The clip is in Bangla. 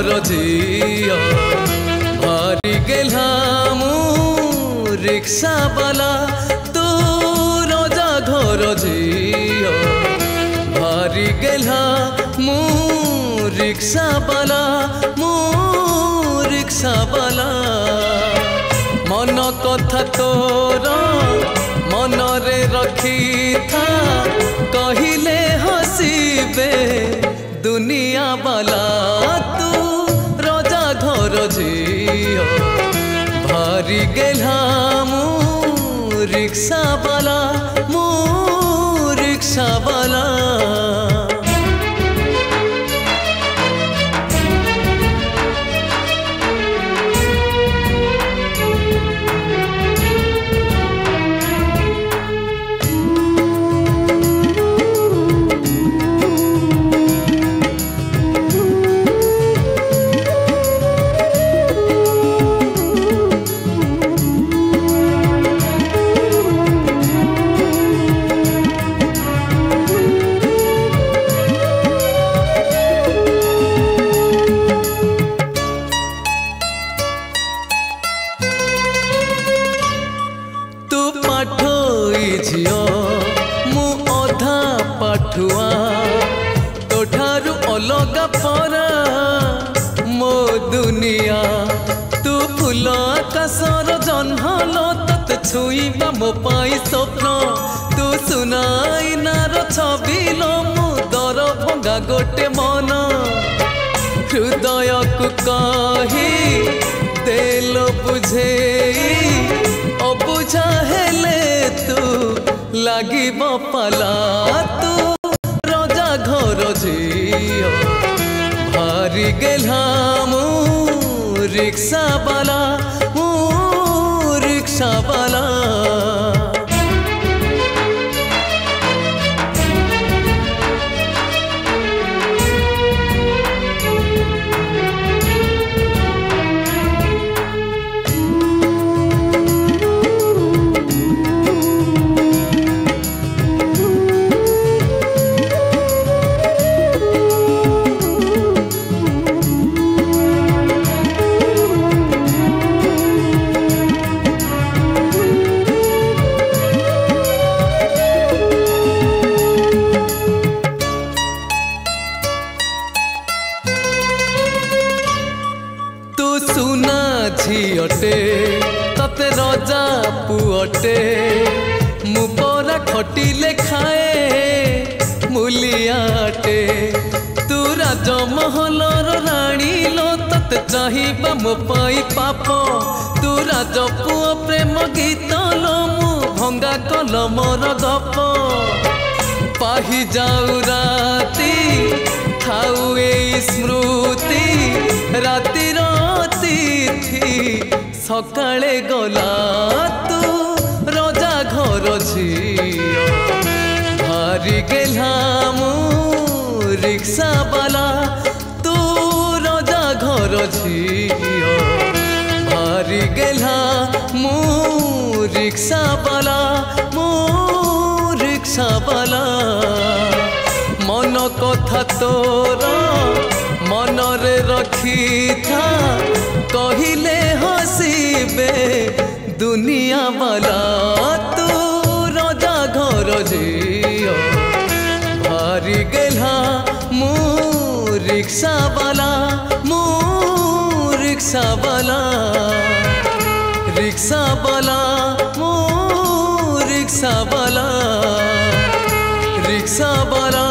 মোর ঝিও হরি গেলা মু রিক্সাবালা তোর যা ঘর ঝিও হরি গেলা মু রিক্সাবালা মু রিক্সাবালা মন কথা তোর মনরে রখিথা কহিলে হসিবে রিক্সাওয়ালা ଝିଅ ମୁଁ ଅଧା ପାଠୁଆ ତୋଠାରୁ ଅଲଗା ପରା ମୋ ଦୁନିଆ ତୁ ଫୁଲ ଆକାଶର ଜହ୍ନଲ ତତେ ଛୁଇଁବା ମୋ ପାଇଁ ସ୍ୱପ୍ନ ତୁ ସୁନାଇନାର ଛବିଲ ମୁଁ ଦର ଭଙ୍ଗା ଗୋଟେ ମନ ହୃଦୟକୁ କହି ଦେଲ ବୁଝେଇ লাগিব পালা তু রজা ঘর ঝিও ভারি গেলা মু রিক্সাবালা মু রিক্সাবালা ସୁନା ଝିଅଟେ ତତେ ରଜା ପୁଅଟେ ମୁଁ ପରା ଖଟିଲେ ଖାଏ ମୁଲିଆଟେ ତୁ ରାଜମହଲର ରାଣୀ ଲୋ ତତେ ଚାହିଁବା ମୋ ପାଇଁ ପାପ ତୁ ରାଜ ପୁଅ ପ୍ରେମ ଗୀତ ଲୋ ମୁଁ ଭଙ୍ଗା କଲମର ଗପ ପାହି ଯାଉ ରାତି ଥାଉ ଏଇ ସ୍ମୃତି ରାତି সকালে গলা তু রোজা ঘর ঝিও হারি গেলাম বালা তু রোজা ঘর ঝিও হারি গেলা মু রিক্সা বালা মু রিক্সা বালা মন কথা তোরা मन रखी था कहले हसीबे दुनिया वाला तू रजा घर जियो भारी गेल्हा मु रिक्शा वाला मु रिक्शा वाला रिक्शा वाला